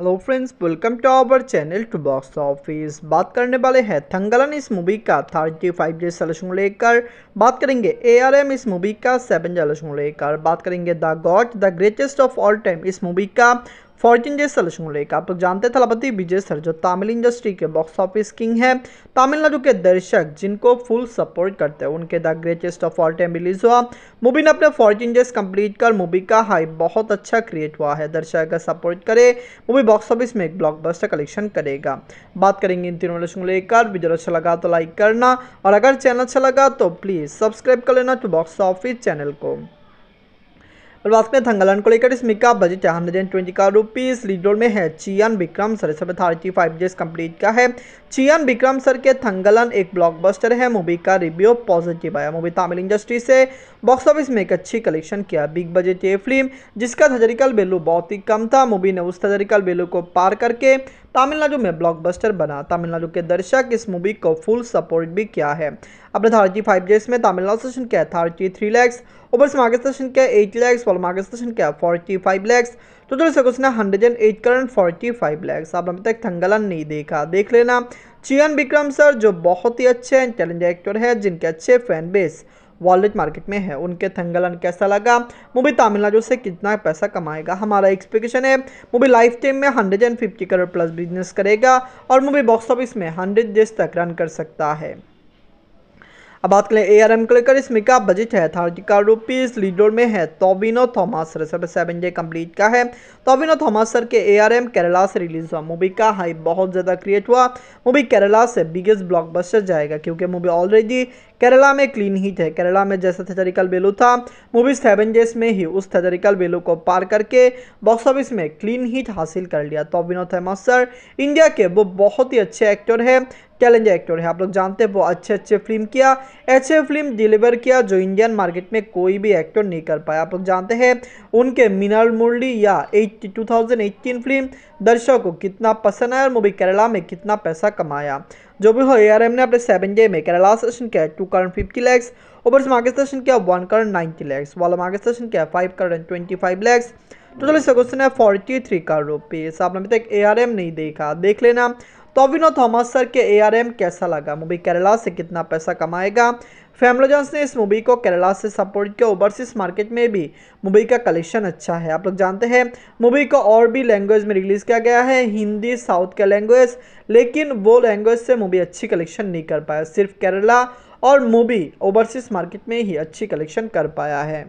Hello friends welcome to our channel to box office बात करने वाले हैं थंगलन इस मूवी का थर्टी फाइव डे सलूशन लेकर। बात करेंगे ए आर एम इस मूवी का सेवन सलूशन लेकर। बात करेंगे the god the greatest of all time इस मूवी का। फोर्टीन डेज़ सलूशन लेकर आप लोग जानते हैं, थलापति विजय सर, जो तमिल इंडस्ट्री के बॉक्स ऑफ़िस किंग है। तमिलनाडु के दर्शक जिनको फुल सपोर्ट करते हैं, उनके the greatest of all time release हुआ। मूवी ने अपने फोर्टीन डेज़ कंप्लीट कर मूवी का हाई बहुत अच्छा क्रिएट हुआ है। दर्शक का सपोर्ट करे मूवी बॉक्स ऑफ़िस में एक ब्लॉकबस्टर कलेक्शन करेगा। बात करेंगे इन तीनों रिलेशन लेकर। वीडियो अच्छा लगा तो लाइक करना और अगर चैनल अच्छा लगा तो प्लीज़ सब्सक्राइब कर लेना टू बॉक्स ऑफ़िस चैनल को। बात करें थंगलन को लेकर इसमें का बजट हंड्रेड एंड ट्वेंटी का रुपीज़ लीड रोल में है। चियान विक्रम सर इसमें थर्टी फाइव डेज़ कंप्लीट का है। चियान विक्रम सर के थंगलन एक ब्लॉकबस्टर है। मूवी का रिव्यू पॉजिटिव आया। मूवी तमिल इंडस्ट्री से बॉक्स ऑफ़िस में एक अच्छी कलेक्शन किया। बिग बजट ये फ़िल्म जिसका थजरिकल वैल्यू बहुत ही कम था। मूवी ने उस थजरिकल वैल्यू को पार करके तमिलनाडु में ब्लॉकबस्टर बना। तमिलनाडु के दर्शक इस मूवी को फुल सपोर्ट भी किया है। अपने थर्टी फाइव डेज़ में तमिलनाडु सेशन क्या थर्टी थ्री लैक्स ऊपर से मार्केट सेशन क्या एट लैक्स और मार्केट सेशन क्या फोर्टी फाइव लैक्स टोटल से कुछ hundred and eight current forty five lakhs आप अभी तक थंगलन नहीं देखा। देख लेना। चियन विक्रम सर, जो बहुत ही अच्छे एंड टैलेंटेड एक्टर है, जिनके अच्छे फ़ैन बेस वॉलेट मार्केट में है, उनके थंगलन कैसा लगा? मूवी तमिलनाडु से कितना पैसा कमाएगा? हमारा एक्सपेक्टेशन है मूवी लाइफ टाइम में hundred and fifty crore plus business करेगा और मूवी बॉक्स ऑफ़िस में हंड्रेड डेज़ तक रन कर सकता है। अब बात करें ए आर एम को लेकर, इसमें का बजट है? थर्टी का रुपीज़ लीडर में है Tovino Thomas. Sir seven day complete का है। तोबिनो थॉमस सर के ए आर एम केरला से रिलीज़ हुआ मूवी का हाई बहुत ज़्यादा क्रिएट हुआ। मूवी केरला से बिगेस्ट ब्लॉकबस्टर जाएगा क्योंकि मूवी ऑलरेडी केरला में क्लीन हिट है। केरला में जैसा थेजरिकल वेलू था मूवी सेवन डेज़ में ही उस थेजरिकल वेलू को पार करके बॉक्स ऑफ़िस में क्लीन हिट हासिल कर लिया तोबिनो थॉमस सर। इंडिया के वो बहुत ही अच्छे एक्टर है। टैलेंट एक्टर है। आप लोग जानते हैं वो अच्छे अच्छे फ़िल्म किया, ऐसे फ़िल्म डिलीवर किया जो इंडियन मार्केट में कोई भी एक्टर नहीं कर पाया। आप लोग जानते हैं, उनके मिनल मुरली या एट टू फ़िल्म दर्शकों को कितना पसंद आया और मूवी केरला में कितना पैसा कमाया। जो भी हो ए आर एम ने अपने सेवन डे में केरला सेशन किया टू करोड़ फिफ्टी लैक्स ऊपर मार्केट सेशन किया वन करोड़ नाइन्टी लैक्स वाला मार्केट सेशन किया five crore twenty five lakhs total इसका क्वेश्चन है फोर्टी थ्री करोड़ रुपीज़ आपने अभी तक ए आर एम नहीं देखा। देख लेना। टोविनो थॉमस सर के एआरएम कैसा लगा? मूवी केरला से कितना पैसा कमाएगा? फैमलोजन्स ने इस मूवी को केरला से सपोर्ट किया ओवरसीज मार्केट में भी। मूवी का कलेक्शन अच्छा है। आप लोग जानते हैं, मूवी को और भी लैंग्वेज में रिलीज़ किया गया है। हिंदी साउथ का लैंग्वेज लेकिन वो लैंग्वेज से मूवी अच्छी कलेक्शन नहीं कर पाया। सिर्फ़ केरला और मूवी ओवरसीज मार्केट में ही अच्छी कलेक्शन कर पाया है।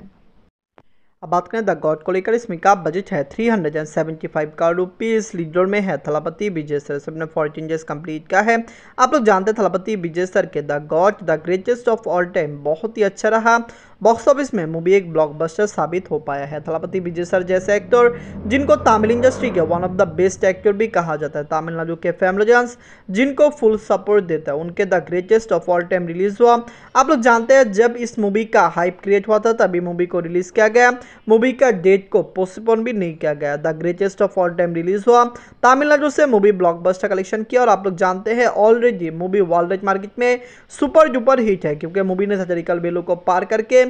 अब बात करें द गॉड को लेकर, इसमें का बजट है? Three hundred and seventy five का रुपीज़ लीडर में है थलापति विजय सर। सबने फोर्टीन डेज़ कंप्लीट का है। आप लोग जानते हैं थलापति विजय सर के the god, the greatest of all time. बहुत ही अच्छा रहा। बॉक्स ऑफ़िस में मूवी एक ब्लॉकबस्टर साबित हो पाया है। थलापति विजय सर जैसे एक्टर जिनको तमिल इंडस्ट्री के one of the best actor भी कहा जाता है। तमिलनाडु के फैमिलीजन्स जिनको फुल सपोर्ट देता है। उनके the greatest of all time release हुआ। आप लोग जानते हैं, जब इस मूवी का हाइप क्रिएट हुआ था, तभी मूवी को रिलीज़ किया गया। मूवी का डेट को पोस्टपोन भी नहीं किया गया। The greatest of all time release हुआ। तमिलनाडु से मूवी ब्लॉकबस्टर कलेक्शन किया और आप लोग जानते हैं ऑलरेडी मूवी वर्ल्ड मार्केट में सुपर डुपर हिट है, क्योंकि मूवी ने सचरिकल वेलू को पार करके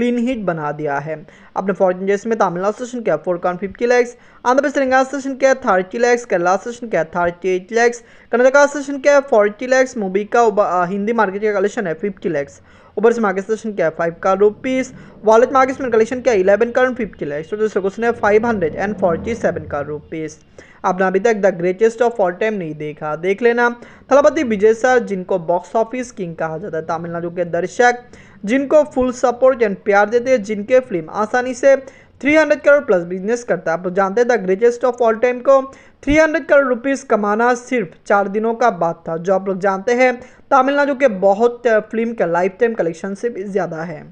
क्लीन हिट बना दिया है। अपने फॉरन जैसे में तमिलनाडु स्टेशन क्या four crore fifty lakhs Andhra Pradesh Telangana station क्या थर्टी लैक्स केरला स्टेशन क्या thirty eight lakhs Karnataka station क्या फोर्टी लैक्स मूवी का हिंदी मार्केट का कलेक्शन है फिफ्टी लैक्स ऊपर से मार्केट सेशन क्या है फाइव का रुपीज़ वॉलेट मार्केट में कलेक्शन क्या इलेवन करोड़ फिफ्टी लैक्स तो दूसरे क्वेश्चन है five hundred and forty seven का रुपीज़ आपने अभी तक the greatest of all time नहीं देखा, देख लेना। थलापति विजय सर, जिनको बॉक्स ऑफ़िस किंग कहा जाता है तमिलनाडु के दर्शक, जिनको फुल सपोर्ट एंड प्यार देते हैं जिनके फ़िल्म आसानी से 300 करोड़ प्लस बिज़नेस करता है। आप जानते the greatest of all time को 300 करोड़ रुपीस कमाना सिर्फ़ चार दिनों का बात था। जो आप लोग जानते हैं, तमिलनाडु के बहुत फ़िल्म का लाइफ टाइम कलेक्शन से भी ज़्यादा है।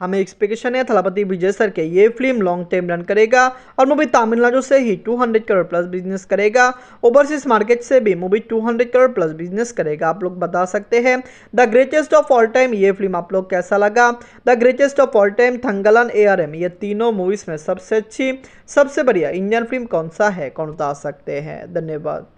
हमें एक्सपेक्टेशन है थलापति विजय सर के ये फ़िल्म लॉन्ग टाइम रन करेगा और मूवी तमिलनाडु से ही 200 करोड़ प्लस बिज़नेस करेगा। ओवरसीज मार्केट से भी मूवी 200 करोड़ प्लस बिज़नेस करेगा। आप लोग बता सकते हैं। The greatest of all time ये फ़िल्म आप लोग कैसा लगा? The greatest of all time Thangalaan ए ये तीनों मूवीज़ में सबसे अच्छी, सबसे बढ़िया इंडियन फ़िल्म कौन सा है? कौन बता सकते हैं? धन्यवाद।